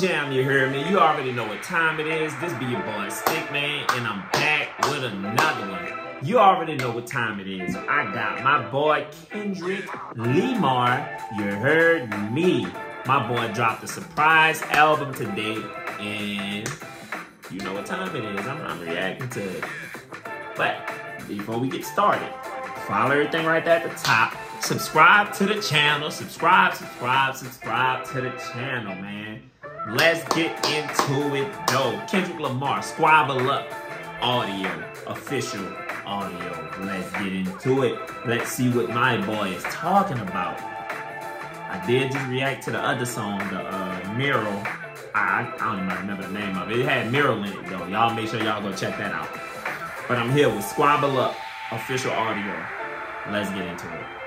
Jam you heard me? You already know what time it is. This be your boy Stickman, and I'm back with another one. You already know what time it is. I got my boy Kendrick Lamar. You heard me. My boy dropped a surprise album today, and you know what time it is. I'm, I'm reacting to it. But before we get started, follow everything right there at the top. Subscribe to the channel. Subscribe, subscribe, subscribe to the channel, man. Let's get into it though. Kendrick Lamar, Squabble Up, audio, official audio. Let's get into it. Let's see what my boy is talking about. I did just react to the other song, the uh, Mural. I, I don't even remember the name of it. It had Mural in it though. Y'all make sure y'all go check that out. But I'm here with Squabble Up, official audio. Let's get into it.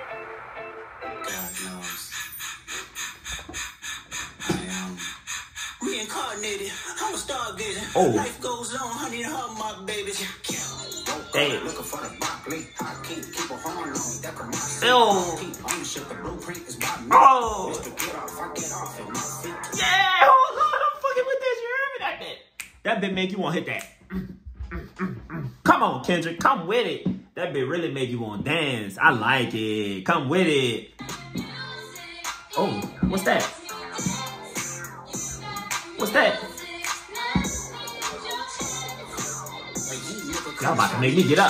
Reincarnated. I'm a stargazer. Oh. Life goes on, honey, and her my babies. Damn. Looking for the broccoli. I can't keep a horn on me. That come Ew. Keep ownership. The blueprint is my me. Oh. Mr. Get off, I get off in my feet. Yeah, hold on, I'm fucking with this. You heard me? That bit. That bit make you want to hit that. Come on, Kendrick, come with it. That bit really make you want to dance. I like it. Come with it. Oh, what's that? What's that? Y'all about to make me get up.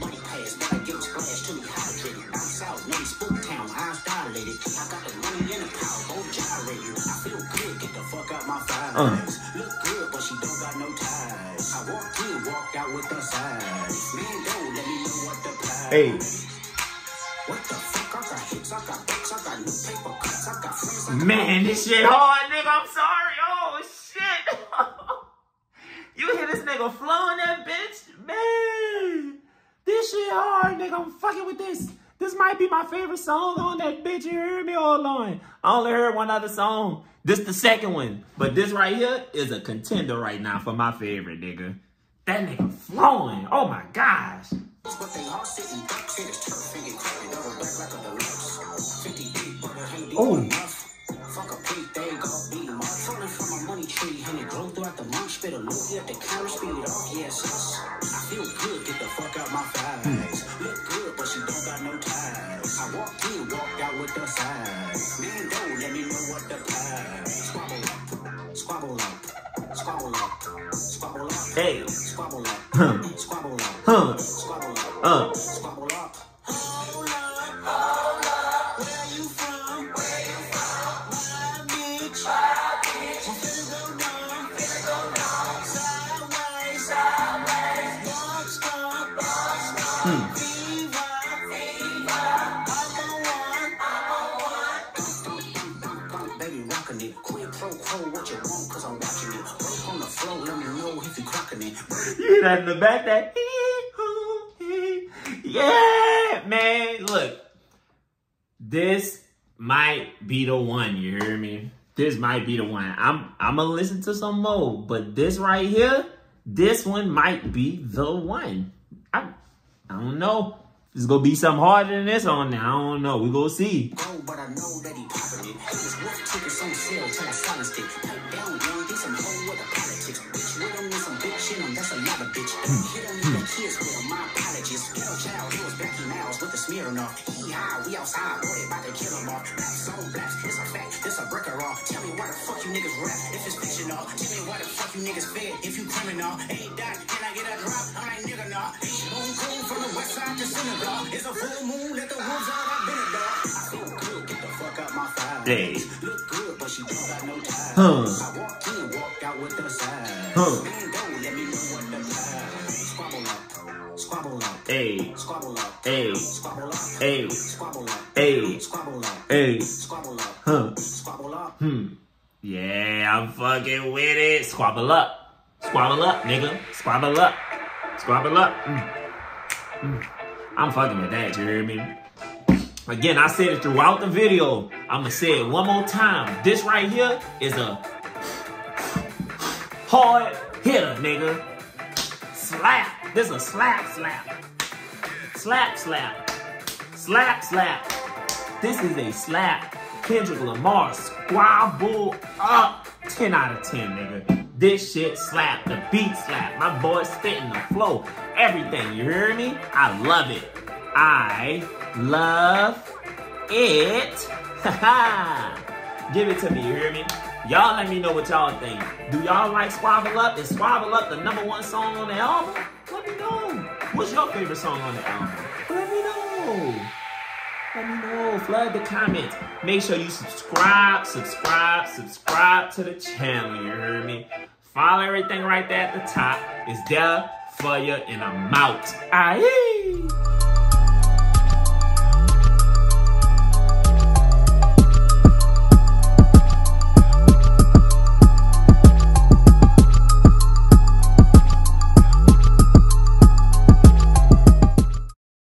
Money pass, but I get splashed to me hydrated. I'm south, name Spooktown, eyes dilated. I got the money and the power, both gyrated. I feel good, get the fuck out my five Uh. legs. Look good, but she don't got no ties. I walked in, walked out with the size. Man, don't let me know what the price. Hey. What the fuck? I got hits, I got books, I got new paper cuts, I got friends, Man, this shit hard, nigga. I'm sorry. Oh, shit. You hear this nigga flowing that bitch? Man, this shit hard, nigga. I'm fucking with this. This might be my favorite song on that bitch. You heard me all on. I only heard one other song. This the second one. But this right here is a contender right now for my favorite, nigga. That nigga flowing. Oh, my gosh. But they all sitting ducks in his turf and get cracking double back like a deluxe. 50 deep, but it ain't deep Oh. Fuck a pig, they go beat him up. Falling from my money tree, and it grow throughout the month. Spit a look at the counter, speed it off, yes. I feel good, get the fuck out my thighs. Hmm. Look good, but she don't got no ties. I walked in, walked out with the size. Man, don't let me know what the price. Squabble up, squabble up, squabble up, squabble up. Hey. Squabble up, Huh. squabble up, Huh. squabble up. Uh. Squabble up. You that in the back? That yeah, man. Look, this might be the one. You hear me? This might be the one. I'm I'm gonna listen to some more, but this right here, this one might be the one. I I don't know. It's gonna be something harder than this on there. I don't know. We gonna see. go, but I know that he poppin' it. His wolf tickets on sale it. Pipe down, get some hoe with the this a breaker off. Tell me why the fuck you niggas rap if it's off. Tell me why the fuck you niggas fed if you criminal. Hey, doc, can I get a drop? I'm like, nigga, nah. Boom, cool from the west side to Senegal. It's a full moon, let the wolves out, I've been a dog. I feel good, get the fuck out my. Hey. Look good, but she don't got no ties. Huh. I walked in, walked out with the size. Huh. Hey, squabble up, hey, squabble up, hey, squabble up, hey, squabble up, hey. squabble up, Huh. squabble up. Hmm. Yeah, I'm fucking with it. Squabble up. Squabble up, nigga. Squabble up. Squabble up. Mm. Mm. I'm fucking with that, you hear me? Again, I said it throughout the video. I'm gonna say it one more time. This right here is a hard hitter, nigga. Slap. This is a slap slap. Slap slap. Slap slap. This is a slap. Kendrick Lamar squabble up 10 out of 10, nigga. This shit slap. The beat slap. My boy spitting the flow. Everything. You hear me? I love it. I love it. Ha ha. Give it to me. You hear me? Y'all let me know what y'all think. Do y'all like Squabble Up? Is Squabble Up the number one song on the album? Let me know. What's your favorite song on the album? Let me know. Let me know. Flood the comments. Make sure you subscribe, subscribe, subscribe to the channel. You heard me? Follow everything right there at the top. It's there for you, and I'm out. Aye.